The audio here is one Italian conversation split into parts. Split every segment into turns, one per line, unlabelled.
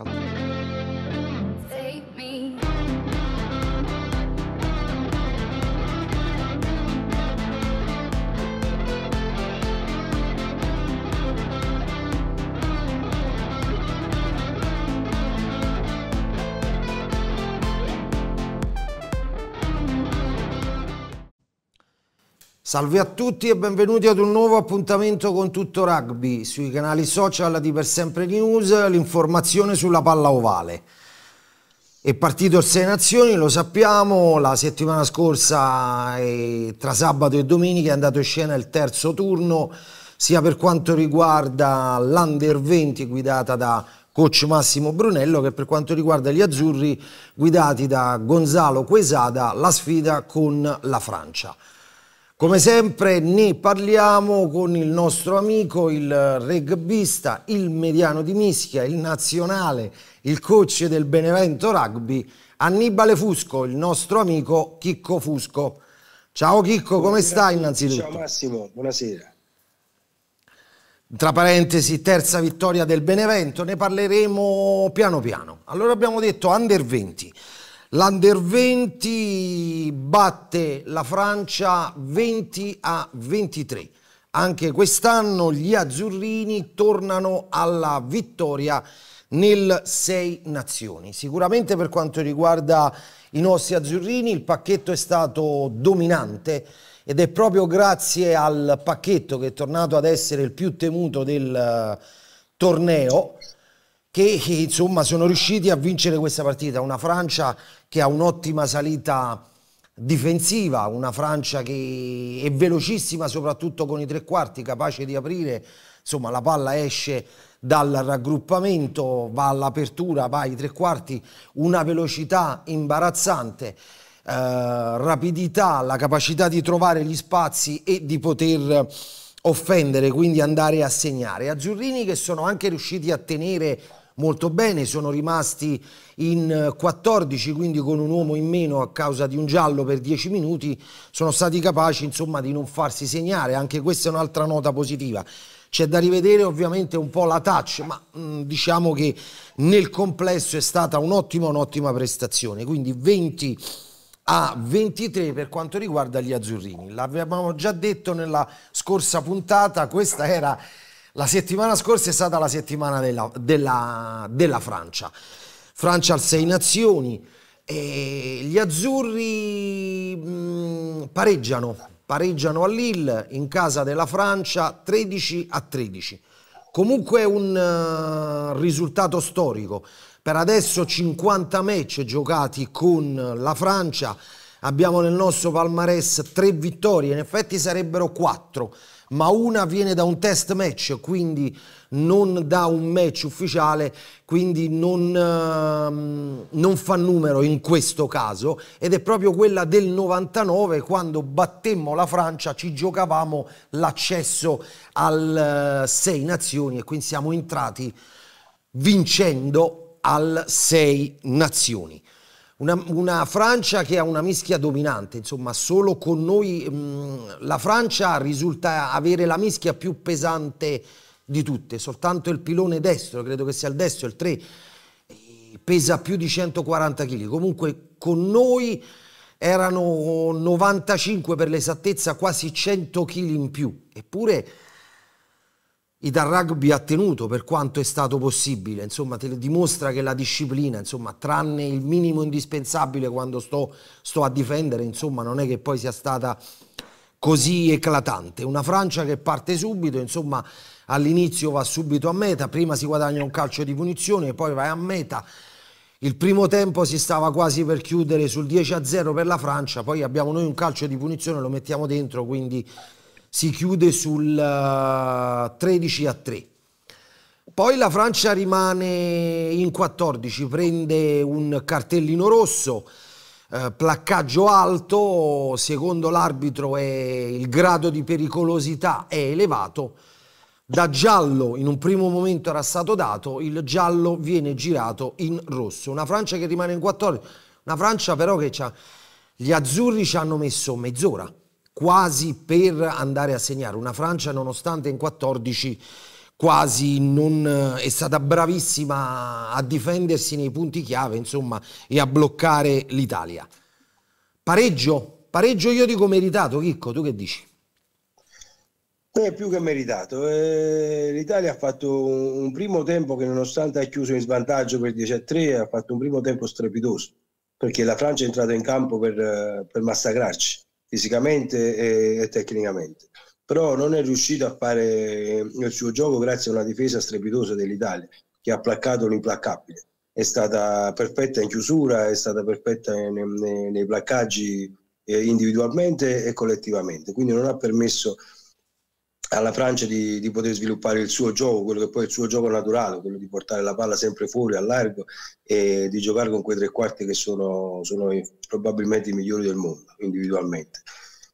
I love you. Salve a tutti e benvenuti ad un nuovo appuntamento con Tutto Rugby sui canali social di Per Sempre News, l'informazione sulla palla ovale. È partito il Sei Nazioni, lo sappiamo, la settimana scorsa tra sabato e domenica è andato in scena il terzo turno, sia per quanto riguarda l'Under 20 guidata da coach Massimo Brunello che per quanto riguarda gli azzurri guidati da Gonzalo Quesada, la sfida con la Francia. Come sempre ne parliamo con il nostro amico, il rugbista, il mediano di Mischia, il nazionale, il coach del Benevento Rugby, Annibale Fusco, il nostro amico Chicco Fusco. Ciao Chicco, come stai innanzitutto?
Ciao Massimo, buonasera.
Tra parentesi, terza vittoria del Benevento, ne parleremo piano piano. Allora abbiamo detto under 20. L'Under 20 batte la Francia 20 a 23. Anche quest'anno gli azzurrini tornano alla vittoria nel Sei Nazioni. Sicuramente per quanto riguarda i nostri azzurrini il pacchetto è stato dominante ed è proprio grazie al pacchetto che è tornato ad essere il più temuto del uh, torneo che insomma sono riusciti a vincere questa partita. Una Francia che ha un'ottima salita difensiva, una Francia che è velocissima soprattutto con i tre quarti, capace di aprire, insomma la palla esce dal raggruppamento, va all'apertura, va ai tre quarti, una velocità imbarazzante, eh, rapidità, la capacità di trovare gli spazi e di poter offendere, quindi andare a segnare. Azzurrini che sono anche riusciti a tenere molto bene, sono rimasti in 14, quindi con un uomo in meno a causa di un giallo per 10 minuti, sono stati capaci insomma di non farsi segnare, anche questa è un'altra nota positiva. C'è da rivedere ovviamente un po' la touch, ma mh, mm, diciamo che nel complesso è stata un'ottima, un'ottima prestazione, quindi 20 a 23 per quanto riguarda gli azzurrini. L'avevamo già detto nella scorsa puntata, questa era la settimana scorsa è stata la settimana della, della, della Francia. Francia al Sei Nazioni. E gli azzurri mh, mm, pareggiano, pareggiano a Lille in casa della Francia 13 a 13. Comunque un uh, risultato storico. Per adesso 50 match giocati con la Francia, abbiamo nel nostro palmarès 3 vittorie, in effetti sarebbero 4 ma una viene da un test match, quindi non da un match ufficiale, quindi non, uh, non, fa numero in questo caso, ed è proprio quella del 99, quando battemmo la Francia, ci giocavamo l'accesso al uh, Sei Nazioni e quindi siamo entrati vincendo al Sei Nazioni. Una, una, Francia che ha una mischia dominante, insomma solo con noi mh, la Francia risulta avere la mischia più pesante di tutte, soltanto il pilone destro, credo che sia il destro, il 3, pesa più di 140 kg, comunque con noi erano 95 per l'esattezza, quasi 100 kg in più, eppure Ital Rugby ha tenuto per quanto è stato possibile, insomma, te dimostra che la disciplina, insomma, tranne il minimo indispensabile quando sto, sto a difendere, insomma, non è che poi sia stata così eclatante. Una Francia che parte subito, insomma, all'inizio va subito a meta, prima si guadagna un calcio di punizione, poi vai a meta. Il primo tempo si stava quasi per chiudere sul 10-0 per la Francia, poi abbiamo noi un calcio di punizione, lo mettiamo dentro, quindi si chiude sul 13 eh, a 3. Poi la Francia rimane in 14, prende un cartellino rosso, eh, placcaggio alto, secondo l'arbitro il grado di pericolosità è elevato, da giallo in un primo momento era stato dato, il giallo viene girato in rosso. Una Francia che rimane in 14, una Francia però che ha... Gli azzurri ci hanno messo mezz'ora quasi per andare a segnare. Una Francia nonostante in 14 quasi non, è stata bravissima a difendersi nei punti chiave, insomma, e a bloccare l'Italia. Pareggio, pareggio io dico meritato, Chicco, tu che dici?
È più che meritato. Eh, L'Italia ha fatto un, un, primo tempo che nonostante ha chiuso in svantaggio per 10 a 3, ha fatto un primo tempo strepitoso, perché la Francia è entrata in campo per, per massacrarci fisicamente e, e tecnicamente però non è riuscito a fare il suo gioco grazie a una difesa strepitosa dell'Italia che ha placcato l'implaccabile. È stata perfetta in chiusura, è stata perfetta nei, nei, nei placcaggi eh, individualmente e collettivamente, quindi non ha permesso alla Francia di, di, poter sviluppare il suo gioco, quello che poi è il suo gioco naturale, quello di portare la palla sempre fuori al largo e di giocare con quei tre quarti che sono, sono probabilmente i migliori del mondo individualmente.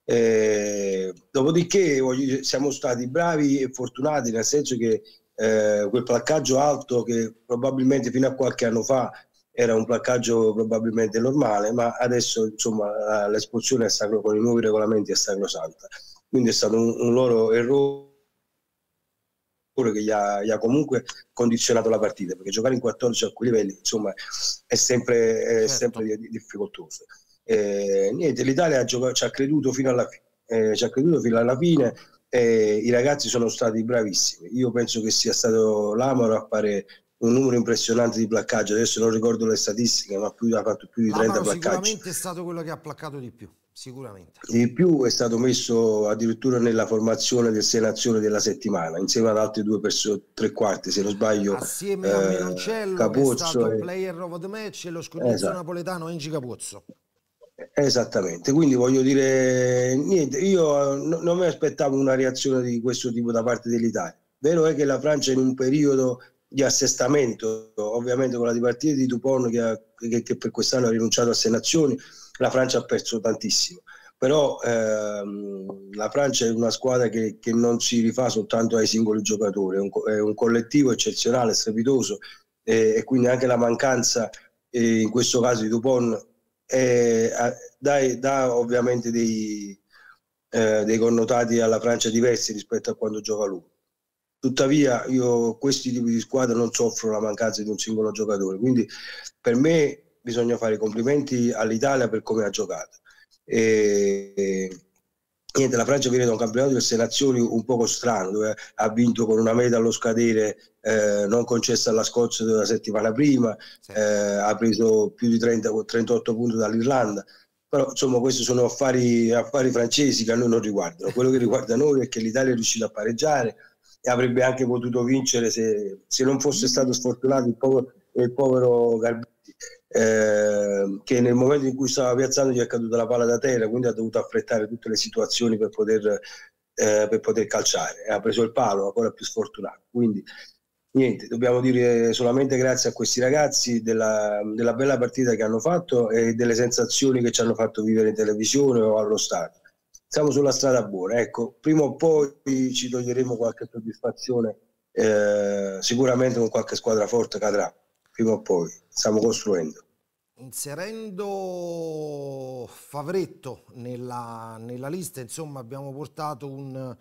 Eh, dopodiché voglio, siamo stati bravi e fortunati nel senso che eh, quel placcaggio alto che probabilmente fino a qualche anno fa era un placcaggio probabilmente normale, ma adesso insomma l'espulsione con i nuovi regolamenti è sacrosanta. Quindi è stato un, un loro errore che gli ha, gli ha, comunque condizionato la partita, perché giocare in 14 a quei livelli insomma è sempre, è certo. sempre difficoltoso. Eh, niente, l'Italia giocato, ci ha creduto fino alla fine, eh, ci ha creduto fino alla fine e i ragazzi sono stati bravissimi. Io penso che sia stato l'Amaro a fare un numero impressionante di placcaggio. Adesso non ricordo le statistiche, ma più, ha fatto più di 30 L'Amaro placcaggi.
Sicuramente è stato quello che ha placcato di più. Sicuramente.
Di più è stato messo addirittura nella formazione del Sei Nazioni della settimana, insieme ad altri due persone, tre quarti, se non sbaglio.
Assieme eh, a Menoncello, Capozzo, che è stato e... player of the match, e lo scudetto esatto. napoletano Engi Capozzo.
Esattamente, quindi voglio dire, niente, io no, non mi aspettavo una reazione di questo tipo da parte dell'Italia. Vero è che la Francia in un periodo di assestamento, ovviamente con la dipartita di Dupont che, che, che per quest'anno ha rinunciato a sei nazioni, la Francia ha perso tantissimo. Però ehm, la Francia è una squadra che, che, non si rifà soltanto ai singoli giocatori, è un, è un collettivo eccezionale, strepitoso e, e quindi anche la mancanza, eh, in questo caso di Dupont, eh, dà, dà, ovviamente dei, eh, dei, connotati alla Francia diversi rispetto a quando gioca lui. Tuttavia, io questi tipi di squadre non soffrono la mancanza di un singolo giocatore, quindi per me bisogna fare i complimenti all'Italia per come ha giocato. E, niente, la Francia viene da un campionato di queste nazioni un poco strano, dove ha vinto con una meta allo scadere eh, non concessa alla Scozia la settimana prima, sì. eh, ha preso più di 30, 38 punti dall'Irlanda. Però insomma questi sono affari, affari francesi che a noi non riguardano. Quello che riguarda noi è che l'Italia è riuscita a pareggiare e avrebbe anche potuto vincere se, se non fosse stato sfortunato il povero, il povero Garbetti eh, che nel momento in cui stava piazzando gli è caduta la palla da terra, quindi ha dovuto affrettare tutte le situazioni per poter, eh, per poter calciare. Ha preso il palo, ancora più sfortunato. Quindi niente, dobbiamo dire solamente grazie a questi ragazzi della, della, bella partita che hanno fatto e delle sensazioni che ci hanno fatto vivere in televisione o allo stadio. Siamo sulla strada buona, ecco, prima o poi ci toglieremo qualche soddisfazione, eh, sicuramente con qualche squadra forte cadrà, prima o poi, stiamo costruendo.
Inserendo Favretto nella, nella lista, insomma, abbiamo portato un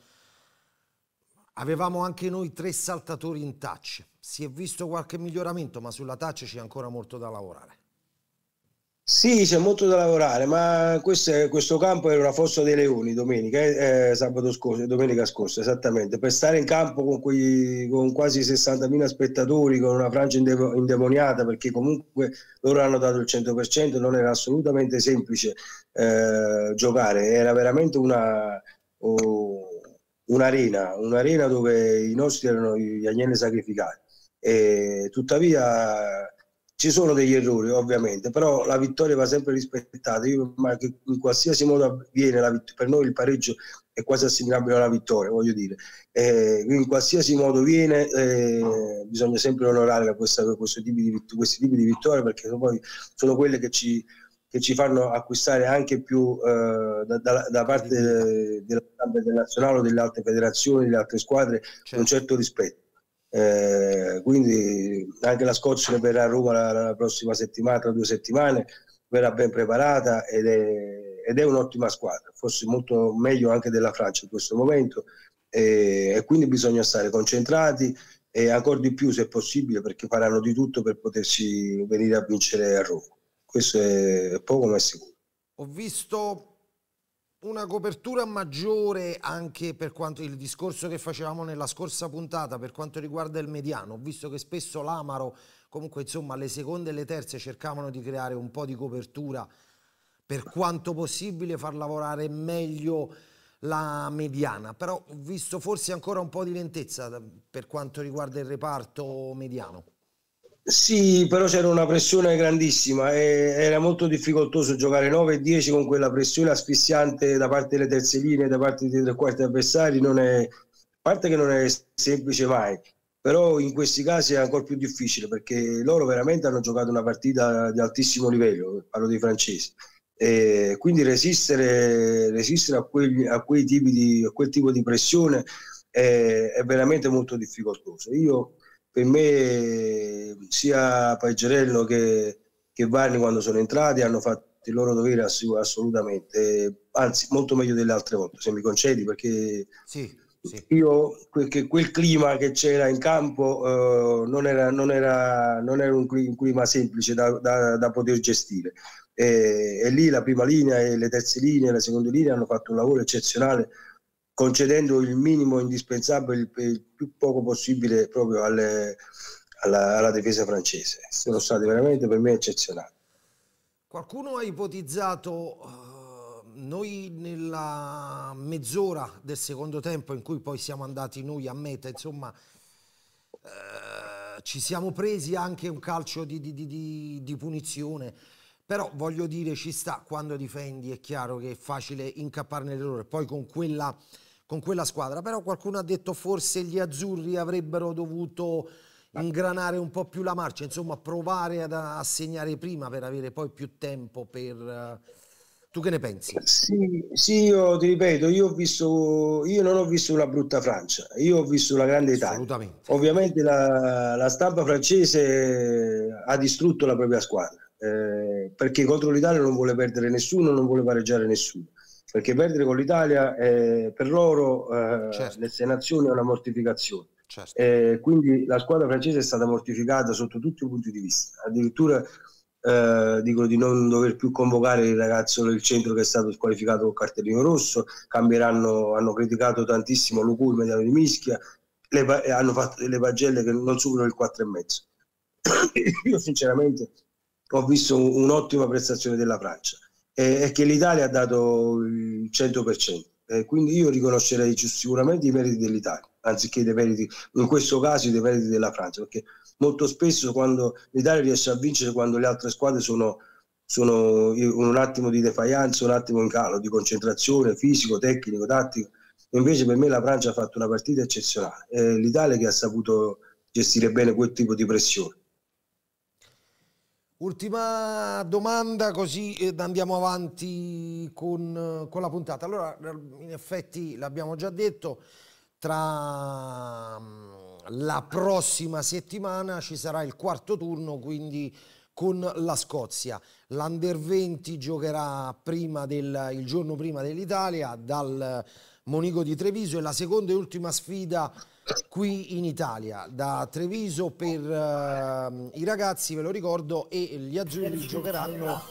Avevamo anche noi tre saltatori in touch. Si è visto qualche miglioramento, ma sulla touch c'è ancora molto da lavorare.
Sì, c'è molto da lavorare, ma questo, questo campo era una fossa dei leoni domenica, eh, eh sabato scorso, domenica scorsa, esattamente. Per stare in campo con, quei, con quasi 60.000 spettatori, con una Francia indemoniata, perché comunque loro hanno dato il 100%, non era assolutamente semplice eh, giocare, era veramente una... Oh, un'arena, un'arena dove i nostri erano gli agnelli sacrificati. E, tuttavia ci sono degli errori ovviamente, però la vittoria va sempre rispettata. Io, ma che in qualsiasi modo avviene, vitt- per noi il pareggio è quasi assimilabile alla vittoria, voglio dire. Eh, in qualsiasi modo viene, eh, bisogna sempre onorare questa, questo tipi di, questi tipi di vittorie perché poi sono quelle che ci che ci fanno acquistare anche più eh, da, da, da, parte della stampa internazionale o delle altre federazioni, delle altre squadre, certo. un certo rispetto. Eh, quindi anche la Scozia verrà a Roma la, la, prossima settimana, tra due settimane, verrà ben preparata ed è, ed è un'ottima squadra, forse molto meglio anche della Francia in questo momento e, e quindi bisogna stare concentrati e ancora di più se possibile perché faranno di tutto per potersi venire a vincere a Roma. Questo è poco ma è sicuro.
Ho visto una copertura maggiore anche per quanto il discorso che facevamo nella scorsa puntata per quanto riguarda il mediano. Visto che spesso l'Amaro, comunque insomma le seconde e le terze cercavano di creare un po' di copertura per quanto possibile far lavorare meglio la mediana, però ho visto forse ancora un po' di lentezza per quanto riguarda il reparto mediano.
Sì, però c'era una pressione grandissima e era molto difficoltoso giocare 9 e 10 con quella pressione asfissiante da parte delle terze linee, da parte dei tre quarti avversari, non è, a parte che non è semplice mai, però in questi casi è ancora più difficile perché loro veramente hanno giocato una partita di altissimo livello, parlo dei francesi e quindi resistere, resistere a, quegli, a, quei tipi di, a quel tipo di pressione è, è, veramente molto difficoltoso. Io, per me, sia Pagerello che, che Vanni quando sono entrati hanno fatto il loro dovere assolutamente, anzi molto meglio delle altre volte, se mi concedi, perché sì, sì. io quel, quel, clima che c'era in campo uh, non, era, non, era, non, era, un clima semplice da, da, da poter gestire e, e, lì la prima linea e le terze linee le seconde linee hanno fatto un lavoro eccezionale concedendo il minimo indispensabile il, più poco possibile proprio alle, alla, alla, difesa francese. Sono stati veramente per me eccezionali.
Qualcuno ha ipotizzato uh, noi nella mezz'ora del secondo tempo in cui poi siamo andati noi a meta insomma uh, ci siamo presi anche un calcio di, di, di, di punizione. Però voglio dire ci sta quando difendi è chiaro che è facile incappare nell'errore. Poi con quella, con quella squadra però qualcuno ha detto forse gli azzurri avrebbero dovuto ingranare un po' più la marcia insomma provare ad assegnare prima per avere poi più tempo per tu che ne pensi?
Sì, sì, io ti ripeto, io ho visto, io non ho visto una brutta Francia, io ho visto una grande Italia. Assolutamente. Ovviamente la, la stampa francese ha distrutto la propria squadra eh, perché contro l'Italia non vuole perdere nessuno, non vuole pareggiare nessuno. Perché perdere con l'Italia eh, per loro, eh, certo. le sei nazioni, è una mortificazione. Certo. Eh, quindi la squadra francese è stata mortificata sotto tutti i punti di vista. Addirittura eh, dicono di non dover più convocare il ragazzo del centro che è stato squalificato col cartellino rosso, cambieranno, hanno criticato tantissimo Lucur, Mediano di Mischia, le, hanno fatto delle pagelle che non superano il 4,5. Io sinceramente ho visto un'ottima prestazione della Francia e che l'Italia ha dato il 100%. E quindi io riconoscerei sicuramente i meriti dell'Italia, anziché dei meriti, in questo caso dei meriti della Francia, perché molto spesso quando l'Italia riesce a vincere quando le altre squadre sono, sono un attimo di defiance, un attimo in calo, di concentrazione fisico, tecnico, tattico. Invece per me la Francia ha fatto una partita eccezionale, è l'Italia che ha saputo gestire bene quel tipo di pressione.
Ultima domanda così andiamo avanti con, con, la puntata. Allora, in effetti l'abbiamo già detto, tra mm, la prossima settimana ci sarà il quarto turno, quindi con la Scozia. L'Under 20 giocherà prima del, il giorno prima dell'Italia dal Monico di Treviso e la seconda e ultima sfida qui in Italia da Treviso per uh, i ragazzi ve lo ricordo e gli azzurri giocheranno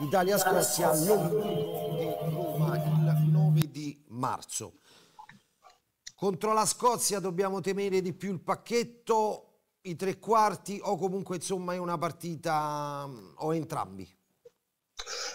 Italia-Scozia di Roma il 9 di marzo. Contro la Scozia dobbiamo temere di più il pacchetto. I tre quarti o comunque insomma è una partita o entrambi?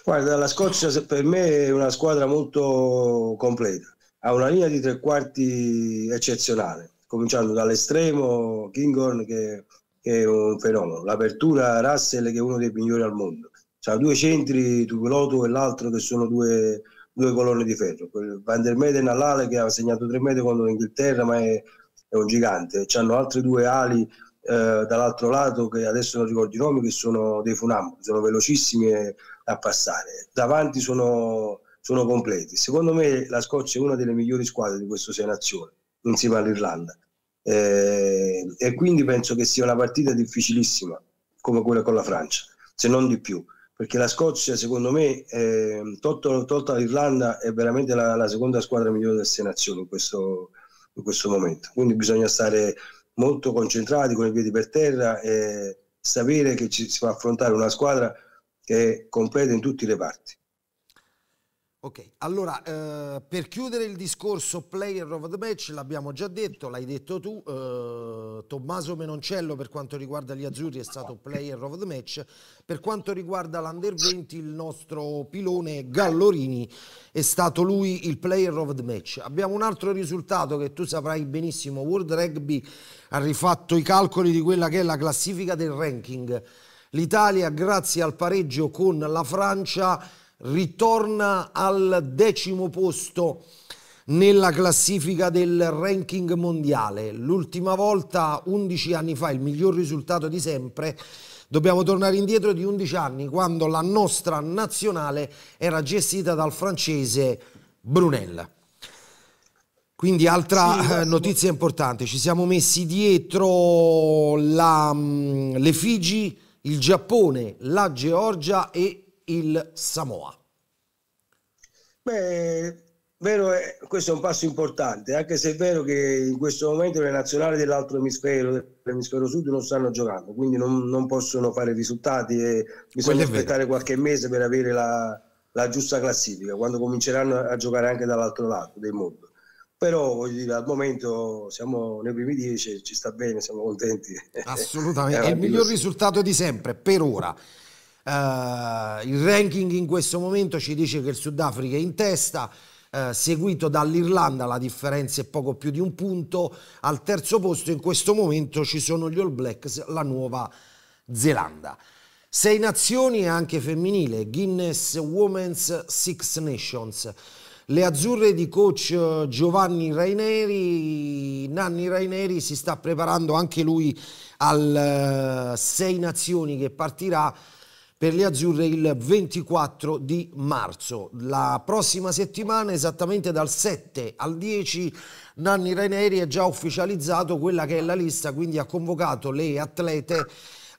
Guarda la Scozia per me è una squadra molto completa. Ha una linea di tre quarti eccezionale cominciando dall'estremo Kinghorn che, che, è un fenomeno, l'apertura Russell che è uno dei migliori al mondo. C'ha due centri, Tuveloto e l'altro che sono due, due colonne di ferro. Van der Meden all'ale che ha segnato tre metri contro l'Inghilterra ma è, è un gigante. C'hanno altri due ali eh, dall'altro lato che adesso non ricordo i nomi che sono dei funamboli, sono velocissimi a passare. Davanti sono, sono completi. Secondo me la Scozia è una delle migliori squadre di queste sei nazioni insieme all'Irlanda. Eh, e quindi penso che sia una partita difficilissima come quella con la Francia, se non di più, perché la Scozia secondo me, eh, tolto, tolta l'Irlanda, è veramente la, la, seconda squadra migliore delle sei nazioni in questo, in questo momento. Quindi bisogna stare molto concentrati con i piedi per terra e sapere che ci si va affrontare una squadra che è completa in tutti i reparti.
Ok, allora eh, per chiudere il discorso player of the match, l'abbiamo già detto, l'hai detto tu, eh, Tommaso Menoncello per quanto riguarda gli azzurri è stato player of the match, per quanto riguarda l'Under 20 il nostro pilone Gallorini è stato lui il player of the match. Abbiamo un altro risultato che tu saprai benissimo, World Rugby ha rifatto i calcoli di quella che è la classifica del ranking. L'Italia grazie al pareggio con la Francia ritorna al decimo posto nella classifica del ranking mondiale. L'ultima volta, 11 anni fa, il miglior risultato di sempre. Dobbiamo tornare indietro di 11 anni, quando la nostra nazionale era gestita dal francese Brunel. Quindi altra eh, notizia importante, ci siamo messi dietro la, mm, le Figi, il Giappone, la Georgia e il Samoa.
Beh, vero è, questo è un passo importante, anche se è vero che in questo momento le nazionali dell'altro emisfero, dell'emisfero sud, non stanno giocando, quindi non, non possono fare risultati e bisogna aspettare qualche mese per avere la, la, giusta classifica, quando cominceranno a giocare anche dall'altro lato del mondo. Però voglio dire, al momento siamo nei primi dieci, ci sta bene, siamo contenti.
Assolutamente, è il miglior risultato di sempre per ora. Uh, il ranking in questo momento ci dice che il Sudafrica è in testa, uh, seguito dall'Irlanda, la differenza è poco più di un punto. Al terzo posto in questo momento ci sono gli All Blacks, la Nuova Zelanda. Sei nazioni anche femminile, Guinness Women's Six Nations. Le azzurre di coach Giovanni Raineri, Nanni Raineri si sta preparando anche lui al uh, Sei Nazioni che partirà per le azzurre il 24 di marzo. La prossima settimana, esattamente dal 7 al 10, Nanni Raineri ha già ufficializzato quella che è la lista, quindi ha convocato le atlete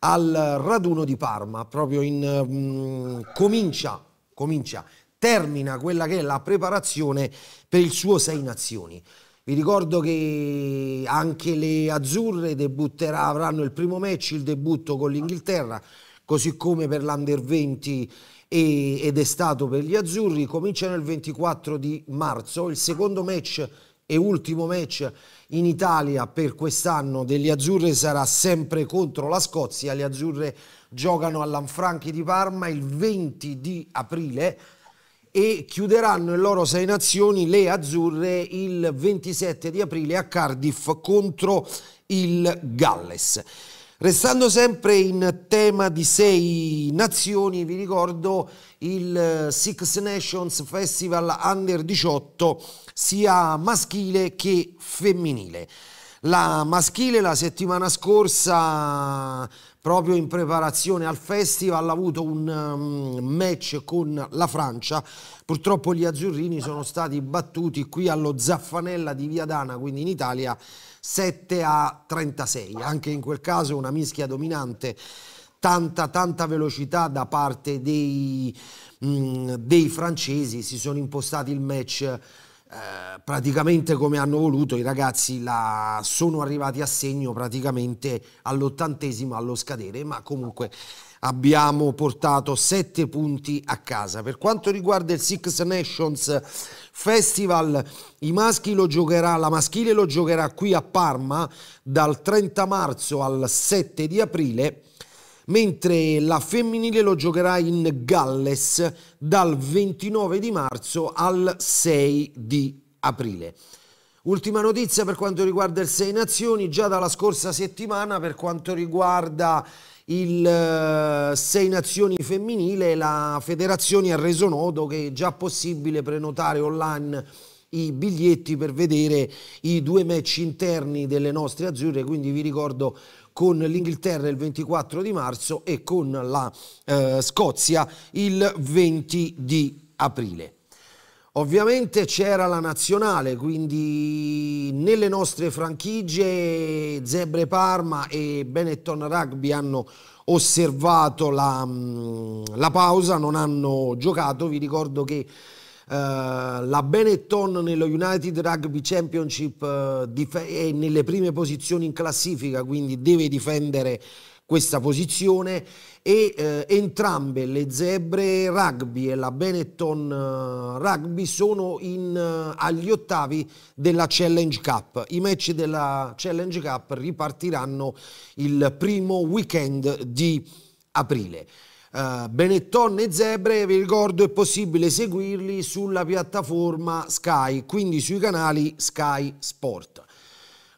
al raduno di Parma, proprio in um, comincia, comincia, termina quella che è la preparazione per il suo Sei Nazioni. Vi ricordo che anche le azzurre avranno il primo match, il debutto con l'Inghilterra, così come per l'Under 20 e, ed è stato per gli azzurri, cominciano il 24 di marzo, il secondo match e ultimo match in Italia per quest'anno degli azzurri sarà sempre contro la Scozia, le azzurre giocano all'Anfranchi di Parma il 20 di aprile e chiuderanno il loro Sei Nazioni le azzurre il 27 di aprile a Cardiff contro il Galles. Restando sempre in tema di sei nazioni, vi ricordo il Six Nations Festival Under 18 sia maschile che femminile. La maschile la settimana scorsa, proprio in preparazione al festival, ha avuto un um, match con la Francia. Purtroppo gli azzurrini sono stati battuti qui allo Zaffanella di Viadana, quindi in Italia, 7 a 36. Anche in quel caso una mischia dominante, tanta tanta velocità da parte dei, mh, mm, dei francesi, si sono impostati il match eh, praticamente come hanno voluto, i ragazzi la, sono arrivati a segno praticamente all'ottantesimo allo scadere, ma comunque abbiamo portato sette punti a casa. Per quanto riguarda il Six Nations Festival, giocherà, la maschile lo giocherà qui a Parma dal 30 marzo al 7 di aprile, mentre la femminile lo giocherà in Galles dal 29 di marzo al 6 di aprile. Ultima notizia per quanto riguarda il Sei Nazioni, già dalla scorsa settimana per quanto riguarda il uh, Sei Nazioni femminile, la federazione ha reso noto che è già possibile prenotare online i biglietti per vedere i due match interni delle nostre azzurre, quindi vi ricordo con l'Inghilterra il 24 di marzo e con la uh, Scozia il 20 di aprile. Ovviamente c'era la nazionale, quindi nelle nostre franchigie Zebre Parma e Benetton Rugby hanno osservato la, mm, la pausa, non hanno giocato. Vi ricordo che la Benetton nello United Rugby Championship uh, è nelle prime posizioni in classifica, quindi deve difendere questa posizione e eh, entrambe le zebre rugby e la Benetton uh, rugby sono in, uh, agli ottavi della Challenge Cup. I match della Challenge Cup ripartiranno il primo weekend di aprile. Uh, Benetton e Zebre, vi ricordo, è possibile seguirli sulla piattaforma Sky, quindi sui canali Sky Sport.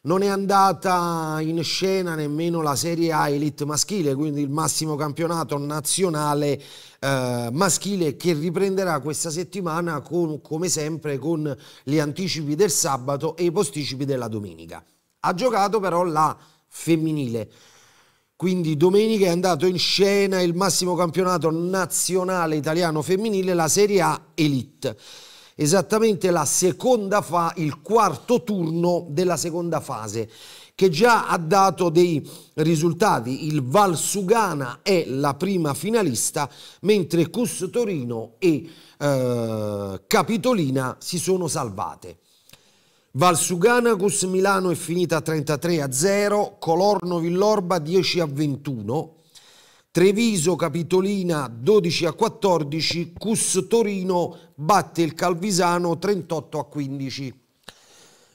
Non è andata in scena nemmeno la Serie A Elite maschile, quindi il massimo campionato nazionale eh, maschile che riprenderà questa settimana con, come sempre con gli anticipi del sabato e i posticipi della domenica. Ha giocato però la femminile. Quindi domenica è andato in scena il massimo campionato nazionale italiano femminile, la Serie A Elite esattamente la seconda fa, il quarto turno della seconda fase che già ha dato dei risultati. Il Valsugana è la prima finalista, mentre Cus Torino e eh, Capitolina si sono salvate. Valsugana Cus Milano è finita 33 a 0, Colorno Villorba 10 a 21, Treviso Capitolina 12 a 14, Cus Torino batte il Calvisano 38 a 15.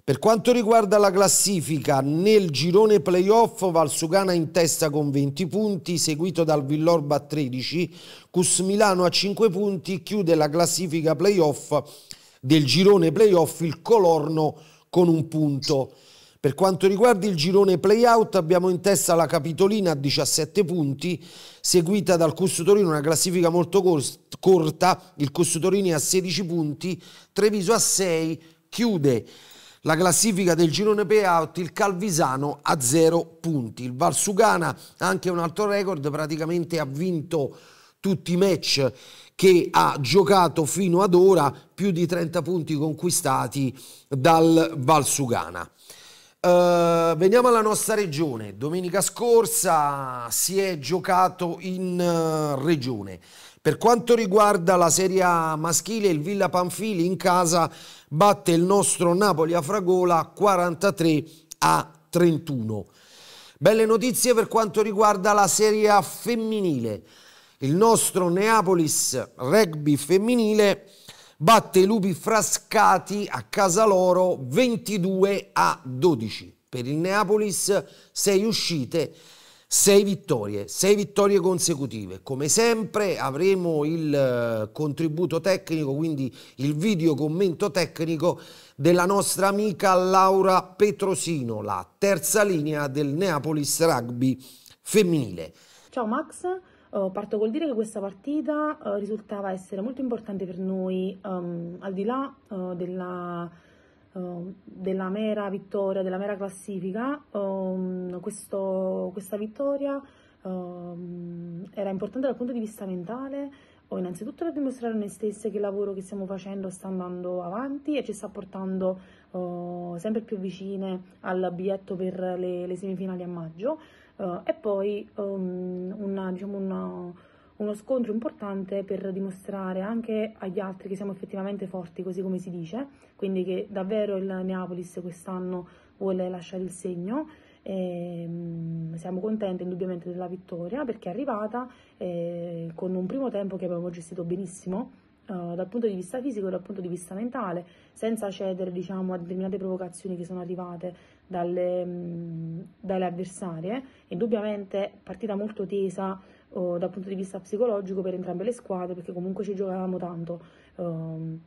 Per quanto riguarda la classifica, nel girone playoff Valsugana in testa con 20 punti, seguito dal Villorba a 13, Cus Milano a 5 punti, chiude la classifica playoff del girone playoff il Colorno con un punto. Per quanto riguarda il girone playout abbiamo in testa la Capitolina a 17 punti, seguita dal Custo Torino, una classifica molto corta, il Custo Torino a 16 punti, Treviso a 6, chiude la classifica del girone playout il Calvisano a 0 punti. Il Valsugana anche un altro record, praticamente ha vinto tutti i match che ha giocato fino ad ora, più di 30 punti conquistati dal Valsugana. Uh, veniamo alla nostra regione. Domenica scorsa si è giocato in uh, regione. Per quanto riguarda la Serie maschile, il Villa Panfili in casa batte il nostro Napoli a Fragola 43 a 31. Belle notizie per quanto riguarda la Serie femminile. Il nostro Neapolis Rugby femminile batte i lupi frascati a casa loro 22 a 12. Per il Neapolis 6 uscite, 6 vittorie, 6 vittorie consecutive. Come sempre avremo il eh, contributo tecnico, quindi il video commento tecnico della nostra amica Laura Petrosino, la terza linea del Neapolis Rugby femminile.
Ciao Max, Uh, parto col dire che questa partita uh, risultava essere molto importante per noi, um, al di là uh, della, della, mera vittoria, della mera classifica. Um, questo, questa vittoria um, era importante dal punto di vista mentale, o innanzitutto per dimostrare a noi stesse che il lavoro che stiamo facendo sta andando avanti e ci sta portando sempre più vicine al biglietto per le, le semifinali a maggio. Uh, e poi um, una, diciamo una, uno scontro importante per dimostrare anche agli altri che siamo effettivamente forti, così come si dice, quindi che davvero il Neapolis quest'anno vuole lasciare il segno. E, um, siamo contenti indubbiamente della vittoria perché è arrivata eh, con un primo tempo che abbiamo gestito benissimo uh, dal punto di vista fisico e dal punto di vista mentale, senza cedere diciamo, a determinate provocazioni che sono arrivate dalle, dalle avversarie. Indubbiamente partita molto tesa uh, dal punto di vista psicologico per entrambe le squadre, perché comunque ci giocavamo tanto. Uh,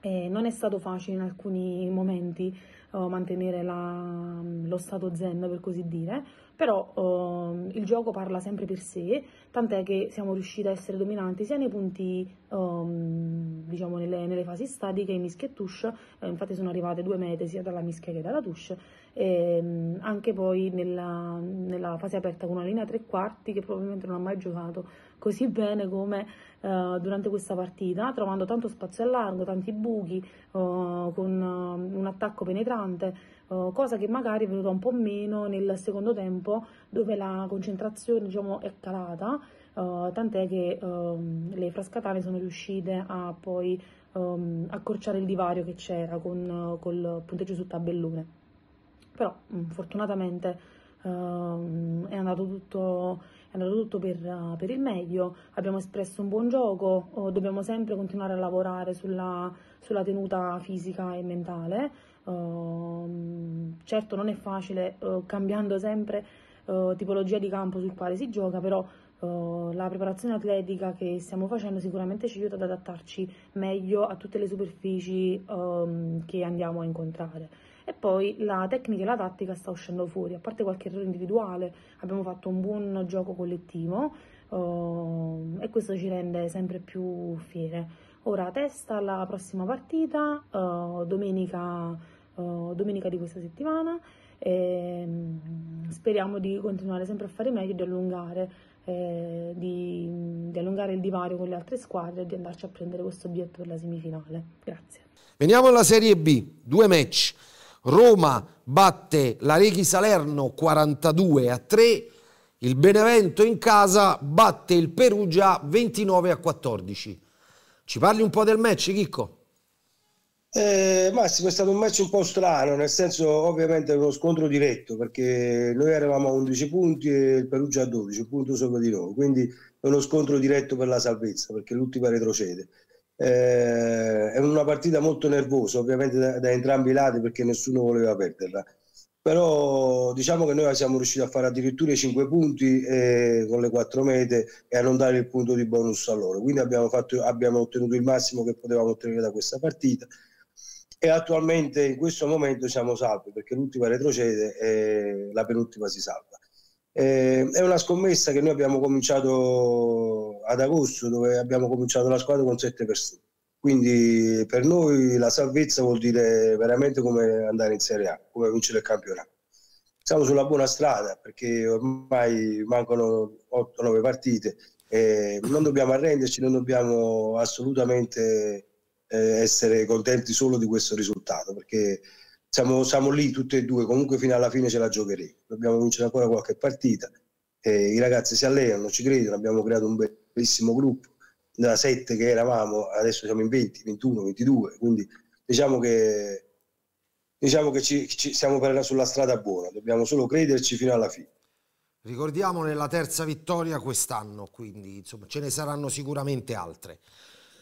e non è stato facile in alcuni momenti uh, mantenere la, lo stato zen, per così dire, però uh, il gioco parla sempre per sé, tant'è che siamo riusciti a essere dominanti sia nei punti, um, diciamo, nelle, nelle, fasi statiche, in mischia e touche, eh, infatti sono arrivate due mete sia dalla mischia che dalla touche, e um, anche poi nella, nella, fase aperta con una linea tre quarti che probabilmente non ha mai giocato così bene come uh, durante questa partita, trovando tanto spazio a largo, tanti buchi, uh, con uh, un attacco penetrante, cosa che magari è venuta un po' meno nel secondo tempo dove la concentrazione diciamo, è calata, tant'è che um, le frascatane sono riuscite a poi um, accorciare il divario che c'era con, col punteggio sul tabellone. Però um, fortunatamente è andato tutto è andato tutto per, per, il meglio, abbiamo espresso un buon gioco, oh, dobbiamo sempre continuare a lavorare sulla, sulla tenuta fisica e mentale. Uh, certo non è facile uh, cambiando sempre tipologia di campo sul quale si gioca, però la preparazione atletica che stiamo facendo sicuramente ci aiuta ad adattarci meglio a tutte le superfici um, che andiamo a incontrare. E poi la tecnica e la tattica sta uscendo fuori, a parte qualche errore individuale, abbiamo fatto un buon gioco collettivo uh, e questo ci rende sempre più fiere. Ora testa alla prossima partita, uh, domenica, uh, domenica, di questa settimana e um, speriamo di continuare sempre a fare meglio di allungare, eh, di, di allungare il divario con le altre squadre e di andarci a prendere questo biglietto per la semifinale. Grazie.
Veniamo alla Serie B, due match. Roma batte la Reghi Salerno 42 a 3, il Benevento in casa batte il Perugia 29 a 14. Ci parli un po' del match, Chicco?
Eh, Massimo, è stato un match un po' strano, nel senso ovviamente uno scontro diretto perché noi eravamo a 11 punti e il Perugia a 12, punto sopra di noi, quindi è uno scontro diretto per la salvezza perché l'ultima retrocede. Eh, è una partita molto nervosa, ovviamente da, da, entrambi i lati perché nessuno voleva perderla. Però diciamo che noi siamo riusciti a fare addirittura i 5 punti eh, con le 4 mete e a non dare il punto di bonus a loro. Quindi abbiamo, fatto, abbiamo ottenuto il massimo che potevamo ottenere da questa partita e attualmente in questo momento siamo salvi perché l'ultima retrocede e la penultima si salva. Eh, è una scommessa che noi abbiamo cominciato ad agosto, dove abbiamo cominciato la squadra con sette persone. Quindi per noi la salvezza vuol dire veramente come andare in Serie A, come vincere il campionato. Siamo sulla buona strada perché ormai mancano 8-9 partite e non dobbiamo arrenderci, non dobbiamo assolutamente eh, essere contenti solo di questo risultato perché siamo, siamo, lì tutti e due, comunque fino alla fine ce la giocheremo. Dobbiamo vincere ancora qualche partita. Eh, I ragazzi si allenano, ci credono, abbiamo creato un bellissimo gruppo. Da 7 che eravamo, adesso siamo in 20, 21, 22, quindi diciamo che, diciamo che ci, ci siamo per, sulla strada buona, dobbiamo solo crederci fino alla fine.
Ricordiamo nella terza vittoria quest'anno, quindi insomma ce ne saranno sicuramente altre.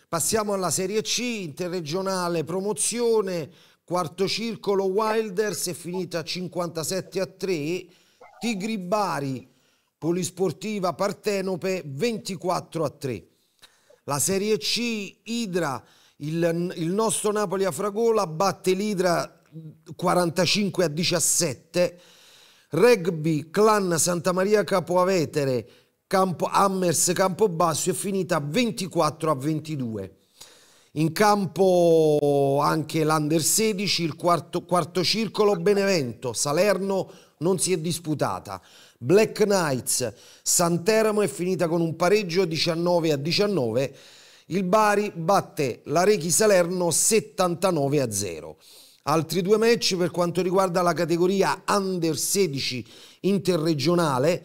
Passiamo alla Serie C, interregionale promozione, Quarto circolo Wilders è finita 57 a 3, Tigri Bari, Polisportiva Partenope 24 a 3. La Serie C, Idra, il, il nostro Napoli a Fragola batte l'Idra 45 a 17. Rugby, Clan Santa Maria Capoavetere, Campo, Hammers Campobasso è finita 24 a 22. In campo anche l'Under 16, il quarto, quarto circolo Benevento, Salerno non si è disputata. Black Knights, Santeramo è finita con un pareggio 19 a 19. Il Bari batte la Rechi Salerno 79 a 0. Altri due match per quanto riguarda la categoria Under 16 interregionale.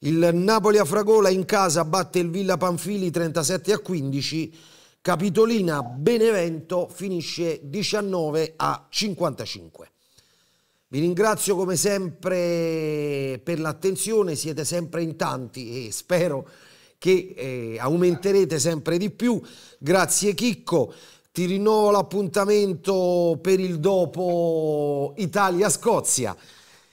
Il Napoli a Fragola in casa batte il Villa Panfili 37 a 15 Capitolina Benevento finisce 19 a 55. Vi ringrazio come sempre per l'attenzione, siete sempre in tanti e spero che eh, aumenterete sempre di più. Grazie Chicco, ti rinnovo l'appuntamento per il dopo Italia-Scozia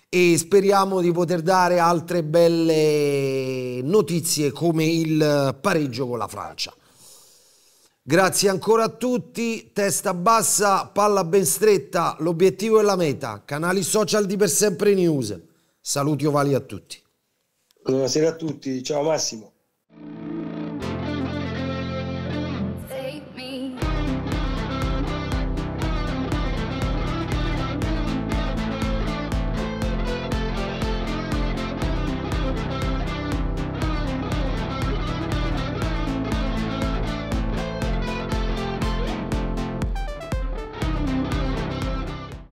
e speriamo di poter dare altre belle notizie come il pareggio con la Francia. Grazie ancora a tutti, testa bassa, palla ben stretta, l'obiettivo è la meta, canali social di Per Sempre News. Saluti ovali a tutti.
Buonasera a tutti, ciao Massimo.